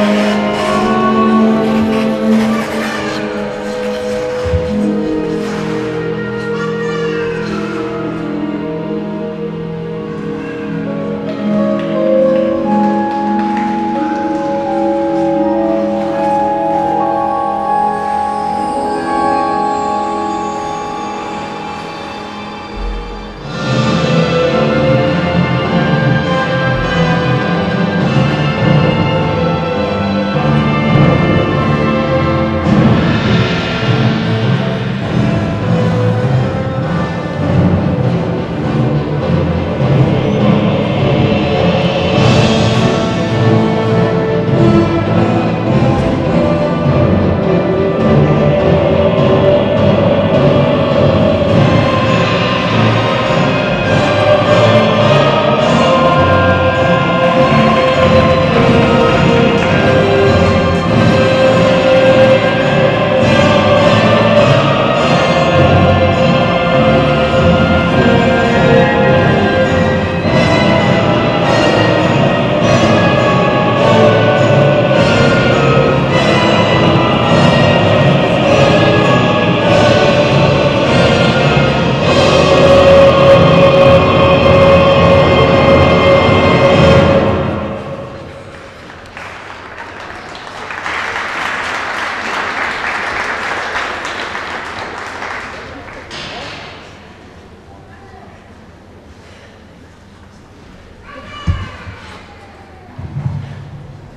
Yeah.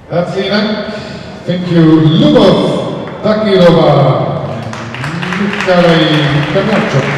Herzlichen Dank. Thank you, Lubov Takilova, Nikolai Kamyarchuk.